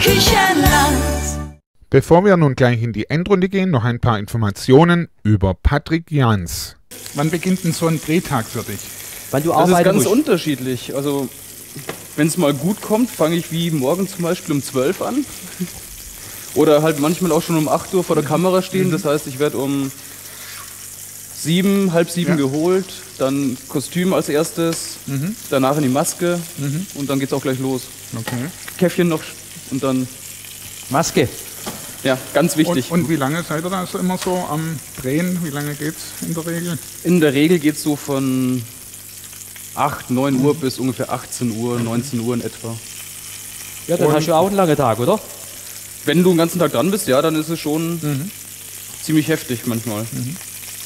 Küchenland. Bevor wir nun gleich in die Endrunde gehen, noch ein paar Informationen über Patrick Jans. Wann beginnt denn so ein Drehtag für dich? Weil du Das ist ganz musst. unterschiedlich. Also, wenn es mal gut kommt, fange ich wie morgen zum Beispiel um 12 an. Oder halt manchmal auch schon um 8 Uhr vor der Kamera stehen. Das heißt, ich werde um 7, halb 7 Ja. geholt, dann Kostüm als erstes, danach in die Maske und dann geht's auch gleich los. Okay. Käffchen noch und dann, Maske. ja, ganz wichtig. Und, und wie lange seid ihr da so immer so am Drehen? Wie lange geht's in der Regel? In der Regel geht's so von 8, 9 Uhr bis ungefähr 18 Uhr, 19 Uhr in etwa. Ja, dann Und- hast du auch einen langen Tag, oder? Wenn du den ganzen Tag dran bist, ja, dann ist es schon ziemlich heftig manchmal.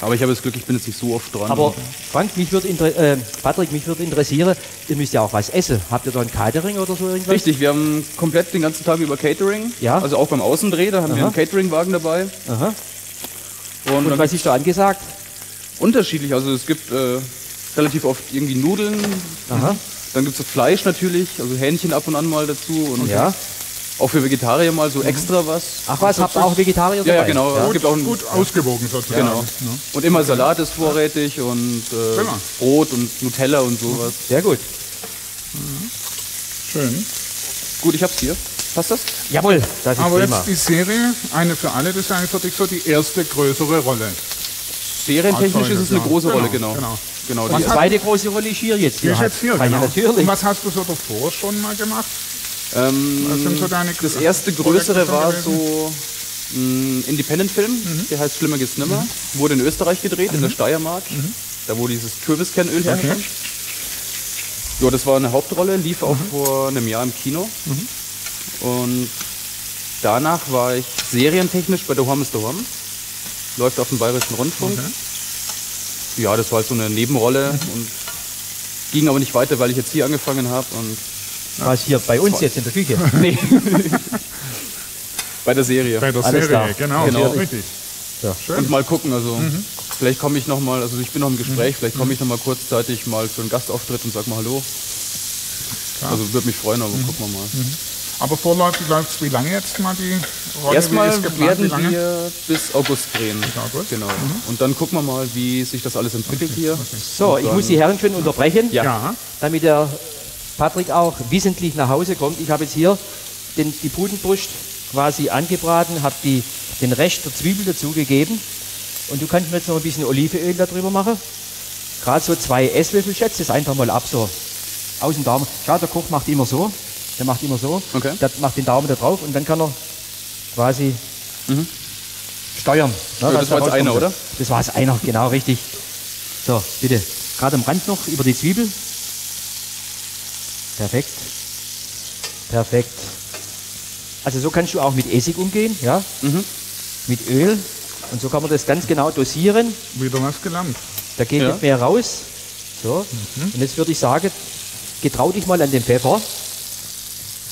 Aber ich habe das Glück, ich bin jetzt nicht so oft dran. Aber Frank, mich würde äh, Patrick, mich würde interessieren, ihr müsst ja auch was essen. Habt ihr da ein Catering oder so irgendwas? Richtig, wir haben komplett den ganzen Tag über Catering. Ja. Also auch beim Außendreh, da haben wir Aha. einen Cateringwagen dabei. Aha. Und, Und was ist da angesagt? unterschiedlich. Also es gibt äh, relativ oft irgendwie Nudeln. Aha. Dann gibt es Fleisch natürlich, also Hähnchen ab und an mal dazu. Und Ja. Auch für Vegetarier mal so extra was. Ach was, habt ihr auch Vegetarier Ja, ja, dabei? genau. Es gibt auch ein, Gut ausgewogen sozusagen. Genau. Ne? Und immer Salat ist vorrätig und äh. Brot und Nutella und sowas. Sehr gut. Schön. Gut, ich hab's hier. Passt das? Jawohl, das ist Aber prima. jetzt die Serie, eine für alle, das ist eigentlich für dich so die erste größere Rolle. Serientechnisch ist es eine Ja. große Genau, Rolle, genau. genau. Genau, Die die zweite große Rolle ist hier jetzt. Die ist hier jetzt hier, genau. Ja, natürlich. Und was hast du so davor schon mal gemacht? Ähm, Was sind so deine das erste größere war so ein Independent-Film, Mhm. der heißt Schlimmer geht's nimmer. Wurde in Österreich gedreht, in der Steiermark, Mhm. da wo dieses Kürbiskernöl herkommt. Ja, das war eine Hauptrolle, lief auch Mhm. vor einem Jahr im Kino. Und danach war ich serientechnisch bei The Home is the Home. Läuft auf dem Bayerischen Rundfunk. Ja, das war halt so eine Nebenrolle Mhm. und ging aber nicht weiter, weil ich jetzt hier angefangen habe und Was hier bei uns jetzt in der Küche. Nee. Bei der Serie. Bei der Alles Serie, klar. genau. Genau. Richtig. Ja. Schön. Und mal gucken, also Mhm. vielleicht komme ich noch mal, also ich bin noch im Gespräch, vielleicht komme ich noch mal kurzzeitig mal für einen Gastauftritt und sag mal Hallo. Also würde mich freuen, aber Mhm. gucken wir mal. Aber vorläufig läuft es wie lange jetzt mal die Rolle? Erstmal geplant, wie werden lange? wir bis August drehen. August? Genau. Und dann gucken wir mal, wie sich das alles entwickelt hier. So, ich muss die Herren schon unterbrechen, Ja. Ja, damit der Patrick auch wissentlich nach Hause kommt. Ich habe jetzt hier den, die Putenbrust quasi angebraten, habe die, den Rest der Zwiebel dazugegeben und du kannst mir jetzt noch ein bisschen Olivenöl darüber machen. Gerade so zwei Esslöffel, schätze es einfach mal ab, so aus dem Daumen. Schau, der Koch macht immer so, der macht immer so, Okay. der macht den Daumen da drauf und dann kann er quasi steuern. ne, Ja, das da war jetzt einer, oder? Das war jetzt einer, genau richtig. So, bitte. Gerade am Rand noch über die Zwiebel. Perfekt. Perfekt. Also so kannst du auch mit Essig umgehen, ja? Mhm. Mit Öl. Und so kann man das ganz genau dosieren. wieder was gelernt. Da geht Ja. nicht mehr raus. So. Und jetzt würde ich sagen, getrau dich mal an den Pfeffer.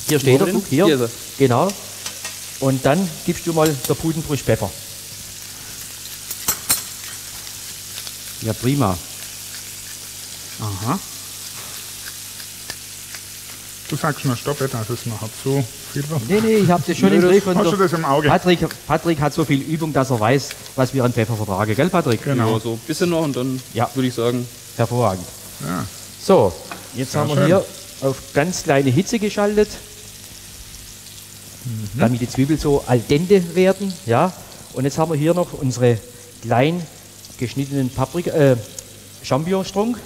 Hier steht er, guck, hier. Hier er. Genau. Und dann gibst du mal der Putenbrust Pfeffer. Ja, prima. Aha. Du sagst mir Stopp, dass es nachher zu viel. Nee, nee, ich habe das schon Nee, im das- Griff. hast du das im Auge? Patrick, Patrick hat so viel Übung, dass er weiß, was wir an Pfeffer vertragen. Gell, Patrick? Genau. Ja, so ein bisschen noch und dann Ja. würde ich sagen, Hervorragend. Ja. So, jetzt Sehr haben wir schön. hier auf ganz kleine Hitze geschaltet, Mhm. damit die Zwiebeln so al dente werden. Ja. Und jetzt haben wir hier noch unsere klein geschnittenen Paprika, äh, Champignonstrunk.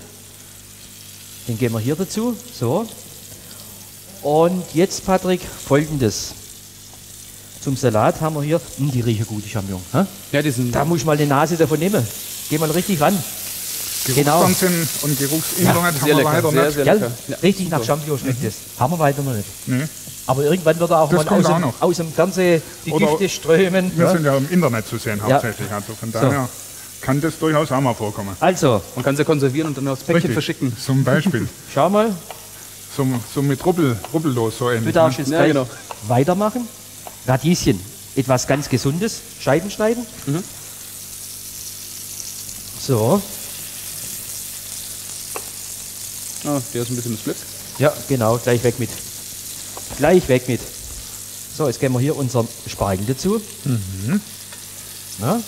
Den geben wir hier dazu. So. Und jetzt, Patrick, folgendes. Zum Salat haben wir hier, hm, die riechen gut, die Champignon. Hä? ja, die sind Da muss ich mal die Nase davon nehmen. Geh mal richtig ran. Genau. Geruchsfernsehen und Geruchsinternet haben sehr wir lecker, leider sehr, nicht. sehr Gell? lecker. Ja. Richtig nach Champignon schmeckt es. Haben wir weiter noch nicht. Nee. Aber irgendwann wird er auch Das mal aus auch dem, aus dem Fernsehen die Oder- Düfte strömen. Wir Ja? sind ja im Internet zu sehen Ja. hauptsächlich. Also von daher kann das durchaus auch mal vorkommen. Also, Man kann sie konservieren und dann aufs Päckchen Richtig. verschicken. Zum Beispiel. schau mal, so, so mit Rubbel, rubbellos so ähnlich. darfst Ne? jetzt Ja, genau. weitermachen. Radieschen, etwas ganz Gesundes, Scheiben schneiden. Mhm. So, Ah, der ist ein bisschen missglückt. ja, genau, gleich weg mit. Gleich weg mit. So, jetzt geben wir hier unseren Spargel dazu. Mhm. Ja,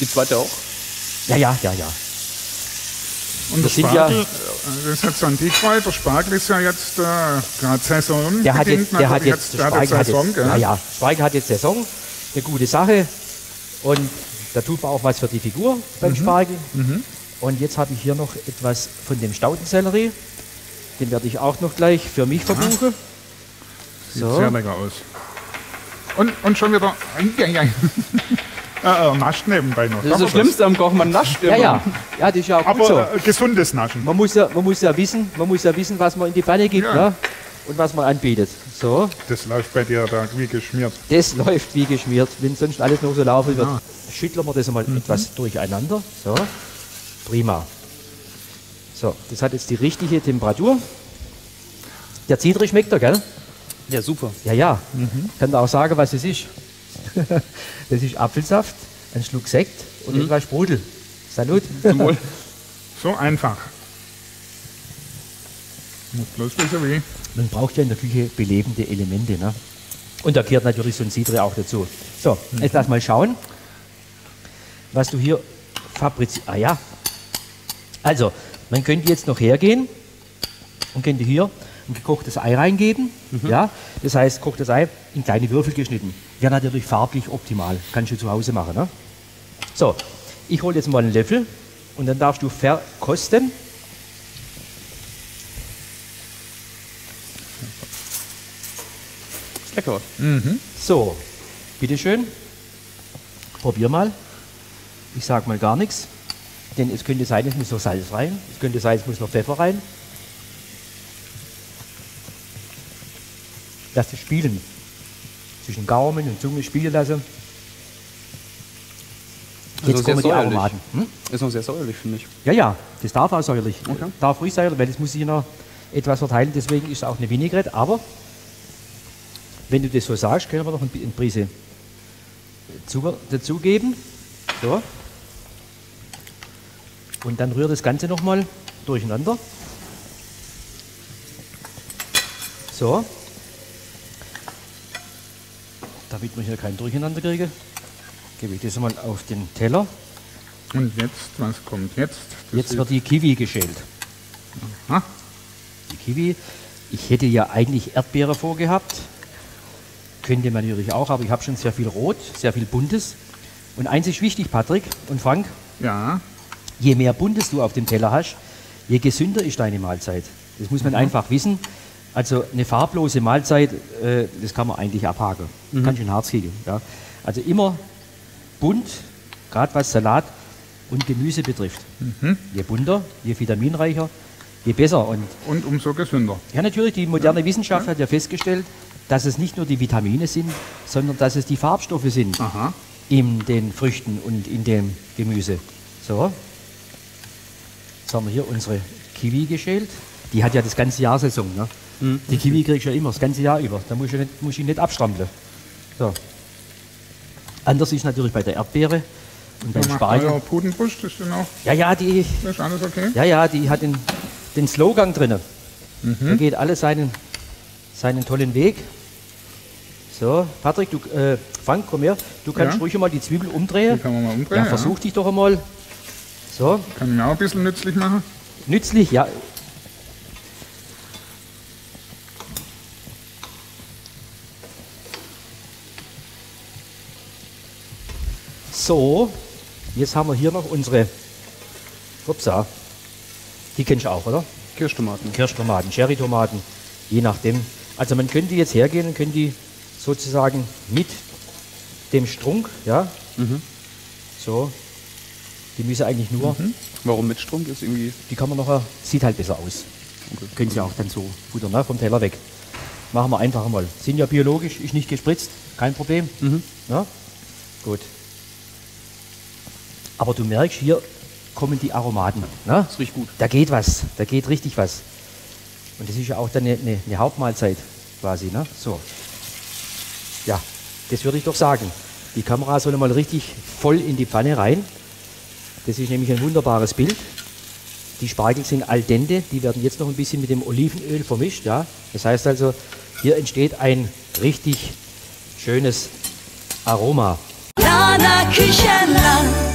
Die zweite auch? ja, ja, ja. ja. Und der Das ja- Spargel, äh, das ist jetzt an die zwei. Der Spargel ist ja jetzt äh, gerade Saison. Der hat jetzt, der hat jetzt, der der hat Spargel hat Saison, jetzt, ja, ja, Spargel hat jetzt Saison, eine gute Sache. Und da tut man auch was für die Figur beim Mhm. Spargel. Und jetzt habe ich hier noch etwas von dem Staudensellerie. Den werde ich auch noch gleich für mich verbuchen. Sieht So. sehr lecker aus. Und, und schon wieder. Äh, äh, nascht nebenbei noch. Das ist das Schlimmste am Kochen, man nascht Ja, immer. ja, ja, das ist ja auch gut Aber so. äh, gesundes Naschen. Man muss, ja, man muss ja wissen, man muss ja wissen, was man in die Pfanne gibt Ja. ne? und was man anbietet. So, Das läuft bei dir da wie geschmiert. das läuft wie geschmiert. Wenn sonst alles noch so laufen wird, Ja. schütteln wir das mal etwas durcheinander. So, prima. So, das hat jetzt die richtige Temperatur. Der Zitrus schmeckt er, gell? Ja, super. Ja, ja. Kann da auch sagen, was es ist. das ist Apfelsaft, ein Schluck Sekt und etwas Sprudel. Salut. So einfach. Bloß bisschen weh. Man braucht ja in der Küche belebende Elemente. Ne? Und da gehört natürlich so ein Cidre auch dazu. So, jetzt lass mal schauen, was du hier fabrizierst. Ah ja. Also, man könnte jetzt noch hergehen und könnte hier ein gekochtes Ei reingeben. Ja, das heißt, kochtes Ei in kleine Würfel geschnitten. Wäre natürlich farblich optimal. Kannst du zu Hause machen. Ne? So, ich hole jetzt mal einen Löffel und dann darfst du verkosten. Lecker. So, bitteschön. Probier mal. Ich sag mal gar nichts. Denn es könnte sein, es muss noch Salz rein. Es könnte sein, es muss noch Pfeffer rein. Lass es spielen. Zwischen Gaumen und Zunge spielen lassen. Also Jetzt kommen die säuerlich. Aromaten. Hm? Ist noch sehr säuerlich, finde ich. Ja, ja, das darf auch säuerlich. Okay. Darf ruhig säuerlich, weil das muss sich noch etwas verteilen. Deswegen ist es auch eine Vinaigrette. Aber wenn du das so sagst, können wir noch ein eine Prise Zucker dazugeben. So. Und dann rührt das Ganze nochmal durcheinander. So. Damit wir hier kein Durcheinander kriegen, gebe ich das mal auf den Teller. Und jetzt, was kommt jetzt? Das Jetzt wird die Kiwi geschält. Aha. Die Kiwi. Ich hätte ja eigentlich Erdbeere vorgehabt. Könnte man natürlich auch, aber ich habe schon sehr viel Rot, sehr viel Buntes. Und eins ist wichtig, Patrick und Frank, Ja, je mehr Buntes du auf dem Teller hast, je gesünder ist deine Mahlzeit. Das muss man einfach wissen. Also eine farblose Mahlzeit, äh, das kann man eigentlich abhaken. Kannst du ein Harz kriegen. Ja. Also immer bunt, gerade was Salat und Gemüse betrifft. Je bunter, je vitaminreicher, je besser. Und und umso gesünder. ja, natürlich, die moderne Wissenschaft hat ja festgestellt, dass es nicht nur die Vitamine sind, sondern dass es die Farbstoffe sind Aha. in den Früchten und in dem Gemüse. So. Jetzt haben wir hier unsere Kiwi geschält. Die hat ja das ganze Jahr Saison. Ne? Die Kiwi kriegst du ja immer, das ganze Jahr über. Da musst du nicht, musst du nicht abstrampeln. So. Anders ist natürlich bei der Erdbeere und beim Spargel. euer Pudenbrust, ist denn auch, Ja, ja, die, ist alles okay? ja, ja, die hat den, den Slogan drin. Da geht alles seinen, seinen tollen Weg. So, Patrick, du, äh, Frank, komm her. Du kannst Ja. ruhig mal die Zwiebel umdrehen. Die kann man mal umdrehen. Ja, versuch dich doch einmal. So, Kann ich mir auch ein bisschen nützlich machen. nützlich, ja. So, jetzt haben wir hier noch unsere, upsa, die kennst du auch, oder? Kirschtomaten. Kirschtomaten, Cherrytomaten, je nachdem. Also man könnte jetzt hergehen und könnte die sozusagen mit dem Strunk, ja, so, die müssen eigentlich nur, Warum mit Strunk ist irgendwie. die kann man noch, sieht halt besser aus. Können sie auch dann so futtern, ne, vom Teller weg. Machen wir einfach mal. Sind ja biologisch, ist nicht gespritzt, kein Problem. Ja? Gut. Aber du merkst, hier kommen die Aromaten. Ne? Das riecht gut. Da geht was, da geht richtig was. Und das ist ja auch dann eine, eine, eine Hauptmahlzeit quasi. Ne? So. Ja, das würde ich doch sagen. Die Kamera soll mal richtig voll in die Pfanne rein. Das ist nämlich ein wunderbares Bild. Die Spargel sind al dente, die werden jetzt noch ein bisschen mit dem Olivenöl vermischt. Ja? Das heißt also, hier entsteht ein richtig schönes Aroma. Lana Küchenland.